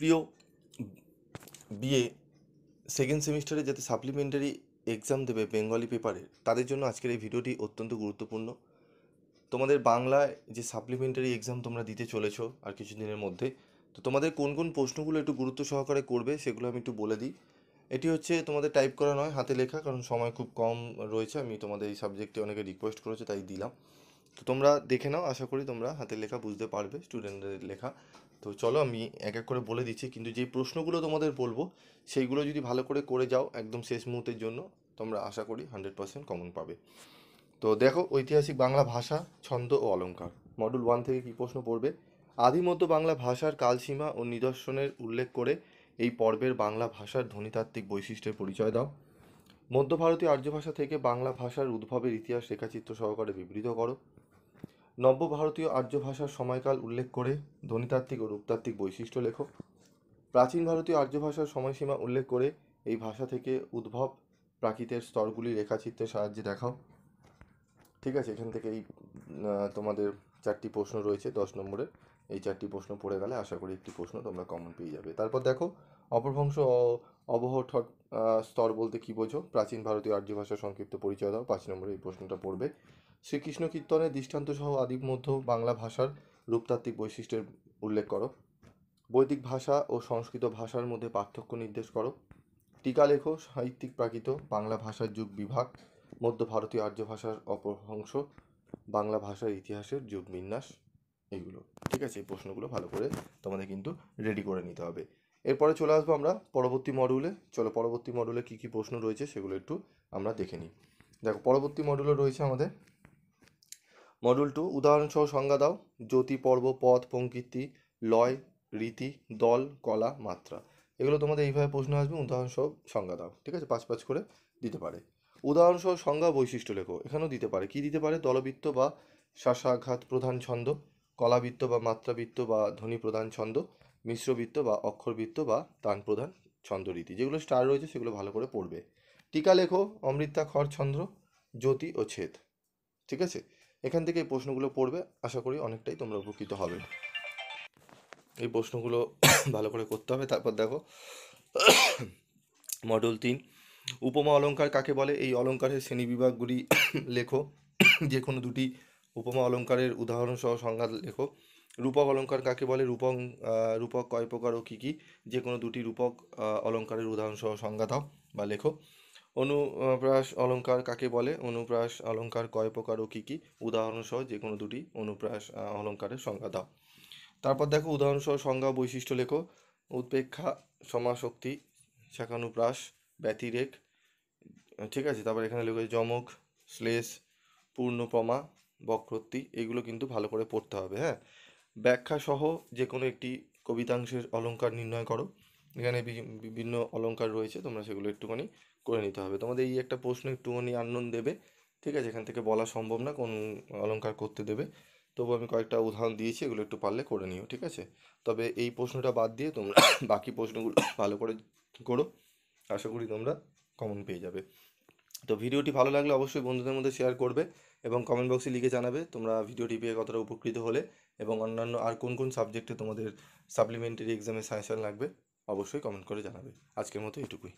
প্রিয় BA second সেমিস্টারে যাতে সাপ্লিমেন্টারি এক্সাম দেবে বেঙ্গলি পেপারে তাদের জন্য আজকের এই ভিডিওটি অত্যন্ত গুরুত্বপূর্ণ। তোমাদের বাংলায় যে সাপ্লিমেন্টারি এক্সাম তোমরা দিতে চলেছো আর কিছুদিনের মধ্যে, তো তোমাদের কোন কোন প্রশ্নগুলো একটু গুরুত্ব সহকারে করবে সেগুলো আমি একটু বলে দিই। এটি হচ্ছে তোমাদের টাইপ করা নয়, হাতে লেখা, কারণ সময় খুব কম রয়েছে, আমি তোমাদের এই সাবজেক্টে অনেকে রিকোয়েস্ট করেছে, তাই দিলাম। তো তোমরা দেখে নাও, আশা করি তোমরা হাতের লেখা বুঝতে পারবে স্টুডেন্টদের লেখা। তো চলো আমি এক এক করে বলে দিচ্ছি, কিন্তু যে প্রশ্নগুলো তোমাদের বলব, সেইগুলো যদি ভালো করে করে যাও একদম শেষ মুহূর্তের জন্য, তোমরা আশা করি হান্ড্রেড পার্সেন্ট কমন পাবে। তো দেখো, ঐতিহাসিক বাংলা ভাষা, ছন্দ ও অলঙ্কার মডুল ওয়ান থেকে কী প্রশ্ন পড়বে? আদিমধ্য বাংলা ভাষার কালসীমা ও নিদর্শনের উল্লেখ করে এই পর্বের বাংলা ভাষার ধ্বনিতাত্ত্বিক বৈশিষ্ট্যের পরিচয় দাও। মধ্য ভারতীয় আর্য ভাষা থেকে বাংলা ভাষার উদ্ভবের ইতিহাস রেখাচিত্র সহকারে বিবৃত করো। নব্য ভারতীয় আর্য ভাষার সময়কাল উল্লেখ করে ধ্বনিতাত্ত্বিক ও রূপতাত্ত্বিক বৈশিষ্ট্য লেখো প্রাচীন ভারতীয় আর্য ভাষার সময়সীমা উল্লেখ করে এই ভাষা থেকে উদ্ভব প্রাকৃতের স্তরগুলি রেখাচিত্রের সাহায্যে দেখাও। ঠিক আছে এখান থেকে এই তোমাদের চারটি প্রশ্ন রয়েছে দশ নম্বরের। এই চারটি প্রশ্ন পড়ে গেলে আশা করি একটি প্রশ্ন তোমরা কমন পেয়ে যাবে। তারপর দেখো অপভ্রংশ ও অবহঠ আহ, স্তর বলতে কী বোঝো? প্রাচীন ভারতীয় আর্য ভাষার সংক্ষিপ্ত পরিচয় দাও পাঁচ নম্বরে এই প্রশ্নটা পড়বে। শ্রীকৃষ্ণ কীর্তনের দৃষ্টান্ত সহ আদিম মধ্য বাংলা ভাষার রূপতাত্ত্বিক বৈশিষ্ট্যের উল্লেখ করো। বৈদিক ভাষা ও সংস্কৃত ভাষার মধ্যে পার্থক্য নির্দেশ করো। টিকা লেখো, সাহিত্যিক প্রাকৃত, বাংলা ভাষার যুগ বিভাগ, মধ্য ভারতীয় আর্য ভাষার অপভ্রংশ, বাংলা ভাষার ইতিহাসের যুগ বিন্যাস, এইগুলো। ঠিক আছে, এই প্রশ্নগুলো ভালো করে তোমাদের কিন্তু রেডি করে নিতে হবে। এরপরে চলে আসব আমরা পরবর্তী মডিউলে চলো, পরবর্তী মডিউলে কী কী প্রশ্ন রয়েছে সেগুলো একটু আমরা দেখে নিই। দেখো, পরবর্তী মডিউলে রয়েছে আমাদের মডিউল টু উদাহরণসহ সংজ্ঞা দাও। জ্যোতি, পর্ব, পথ, পঙ্কিতি, লয়, রীতি, দল, কলা, মাত্রা। এগুলো তোমাদের এইভাবে প্রশ্ন আসবে, উদাহরণসহ সংজ্ঞা দাও। ঠিক আছে? পাঁচ পাঁচ করে দিতে পারে। উদাহরণসহ সংজ্ঞা বৈশিষ্ট্য লেখো। এখানেও দিতে পারে। কি দিতে পারে? দলবৃত্ত বা শ্বাসাঘাত প্রধান ছন্দ, কলাবৃত্ত বা মাত্রাবৃত্ত বা ধ্বনি প্রধান ছন্দ, মিশ্রবৃত্ত বা অক্ষরবৃত্ত বা তান প্রধান ছন্দ রীতি। যেগুলো স্টার রয়েছে, সেগুলো ভালো করে পড়বে। টিকা লেখো, অমৃতাক্ষর ছন্দ্র জ্যোতি ও ছেদ। ঠিক আছে? এখান থেকে এই প্রশ্নগুলো পড়বে। আশা করি অনেকটাই তোমরা উপকৃত হবে। এই প্রশ্নগুলো ভালো করে করতে হবে। তারপর দেখো মডেল তিন। উপমা অলঙ্কার কাকে বলে? এই অলংকারের শ্রেণীবিভাগগুলি লেখো। যে কোনো দুটি উপমা অলংকারের উদাহরণ সহ সংজ্ঞা লেখো। রূপক অলঙ্কার কাকে বলে? রূপক রূপক কয় প্রকার ও কী কী? যে কোনো দুটি রূপক আহ, অলংকারের উদাহরণ সহ সংজ্ঞা দাও বা লেখো। অনুপ্রাস অলঙ্কার কাকে বলে? অনুপ্রাস অলঙ্কার কয় প্রকার ও কী কী? উদাহরণ সহ যে কোনো দুটি অনুপ্রাস অলঙ্কারের সংজ্ঞা দাও। তারপর দেখো উদাহরণসহ সংজ্ঞা বৈশিষ্ট্য লেখো। উৎপেক্ষা সমাশক্তি শাখানুপ্রাস, ব্যতিরেক, ঠিক আছে? তারপর এখানে লেখো যমক, শ্লেষ, পূর্ণপ্রমা বক্রোক্তি এগুলো কিন্তু ভালো করে পড়তে হবে হ্যাঁ? ব্যাখ্যা সহ যে কোনো একটি কবিতাংশের অলঙ্কার নির্ণয় করো। এখানে বিভিন্ন অলংকার রয়েছে, তোমরা সেগুলো একটুখানি করে নিতে হবে। তোমাদের এই একটা প্রশ্ন একটুখানি আননোন দেবে, ঠিক আছে? এখান থেকে বলা সম্ভব না কোন অলংকার করতে দেবে। তবু আমি কয়েকটা উদাহরণ দিয়েছি, এগুলো একটু পারলে করে নিও, ঠিক আছে? তবে এই প্রশ্নটা বাদ দিয়ে তোমরা বাকি প্রশ্নগুলো ভালো করে করো, আশা করি তোমরা কমন পেয়ে যাবে। তো ভিডিওটি ভালো লাগলে অবশ্যই বন্ধুদের মধ্যে শেয়ার করবে এবং কমেন্ট বক্সে লিখে জানাবে তোমরা ভিডিওটি পেয়ে কতটা উপকৃত হলে এবং অন্যান্য আর কোন কোন সাবজেক্টে তোমাদের সাপ্লিমেন্টারি এক্সামে সাজেশন লাগবে। অবশ্যই কমেন্ট করে জানাবে। আজকের মতো এটুকুই।